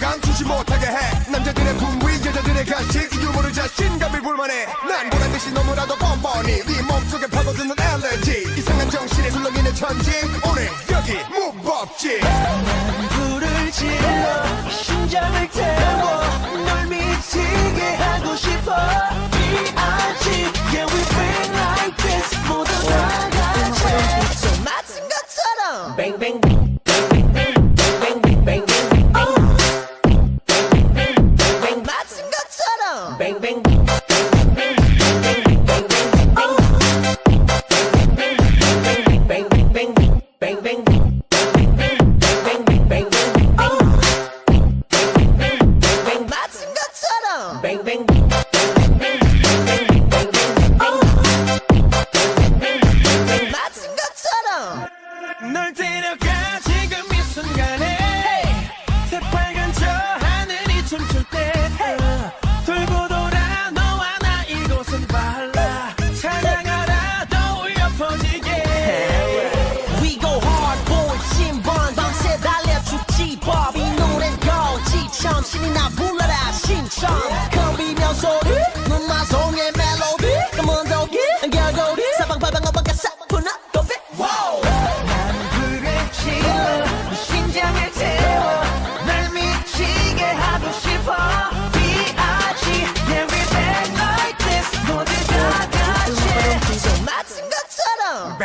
멈추지 못하게 해. 남자들의 분위 여자들의 간식 유머를 자신감을 불만해. 난 보란듯이 너무나도 뻔뻔히 네 몸속에 파고드는 알레르기 이상한 정신에 술렁이는 천지. 오늘 여기 무법지. 불을 질러 심장을 태워 널 미치게 하고 싶어. B.I.G. Yeah we bang like this 모두 다 같이. 손 맞은 것처럼. Bang bang bang